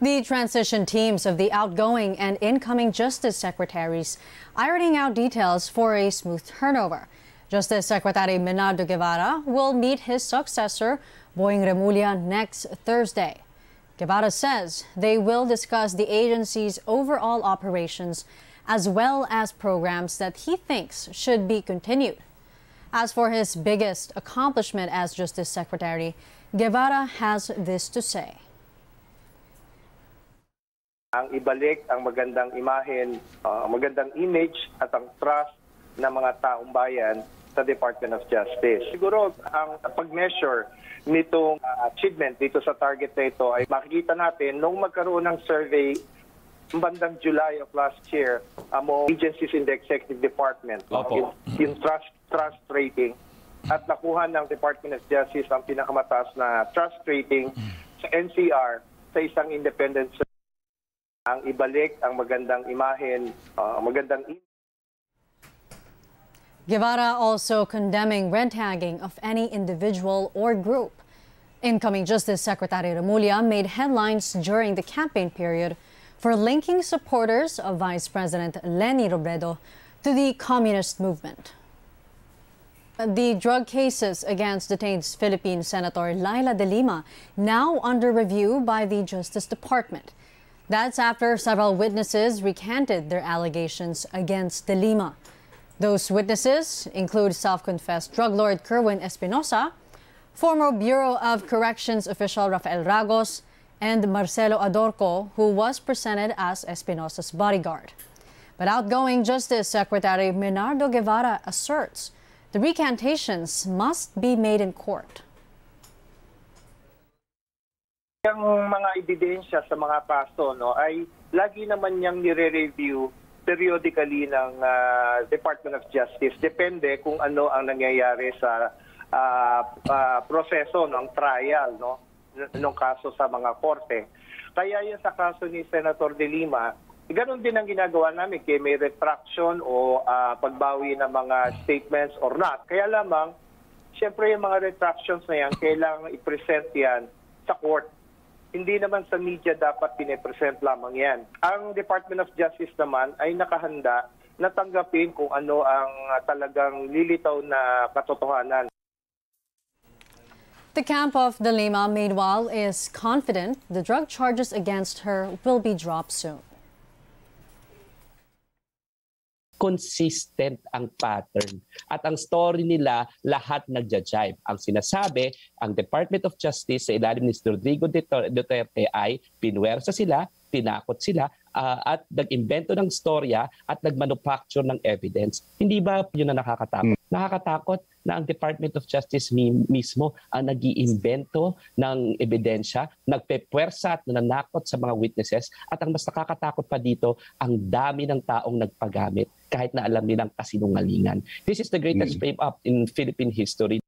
The transition teams of the outgoing and incoming Justice Secretaries ironing out details for a smooth turnover. Justice Secretary Menardo Guevara will meet his successor, Boying Remulla, next Thursday. Guevara says they will discuss the agency's overall operations as well as programs that he thinks should be continued. As for his biggest accomplishment as Justice Secretary, Guevara has this to say. Ang ibalik ang magandang imahen, uh, magandang image at ang trust ng mga taong bayan sa Department of Justice. Siguro ang pag-measure nitong uh, achievement dito sa target na ito ay makikita natin nung magkaroon ng survey bandang July of last year among agencies in the executive department Opo. yung, yung trust trust rating at nakuha ng Department of Justice ang pinakamataas na trust rating sa NCR sa isang independent ang ibalik ang magandang imahen, uh, magandang Guevara also condemning red tagging of any individual or group. Incoming Justice Secretary Remulla made headlines during the campaign period for linking supporters of Vice President Leni Robredo to the communist movement. The drug cases against detained Philippine Senator Laila de Lima now under review by the Justice Department. That's after several witnesses recanted their allegations against de Lima. Those witnesses include self-confessed drug lord Kerwin Espinosa, former Bureau of Corrections official Rafael Ragos, and Marcelo Adorco, who was presented as Espinosa's bodyguard. But outgoing Justice Secretary Menardo Guevara asserts the recantations must be made in court. Yung mga ebidensya sa mga kaso no, ay lagi naman niyang nire-review periodically ng uh, Department of Justice. Depende kung ano ang nangyayari sa uh, uh, proseso ng trial no, ng kaso sa mga korte. Kaya yan sa kaso ni Senator De Lima, ganun din ang ginagawa namin kaya may retraction o uh, pagbawi ng mga statements or not. Kaya lamang, siyempre yung mga retractions na yan, kailangan i-present yan sa court hindi naman sa media dapat pinipresent lamang yan. Ang Department of Justice naman ay nakahanda na tanggapin kung ano ang talagang lilitaw na katotohanan. The camp of De Lima, meanwhile, is confident the drug charges against her will be dropped soon. Consistent ang pattern. At ang story nila, lahat nagja-jive. Ang sinasabi, ang Department of Justice sa ilalim ni Rodrigo Duterte ay pinwersa sila, tinakot sila, uh, at nag-imbento ng storya at nag-manufacture ng evidence. Hindi ba yun na nakakatakot? Hmm. Nakakatakot na ang Department of Justice mi- mismo ang nag iimbento ng ebidensya, nagpepwersa at nananakot sa mga witnesses at ang mas nakakatakot pa dito, ang dami ng taong nagpagamit kahit na alam nilang kasinungalingan. This is the greatest mm. frame up in Philippine history.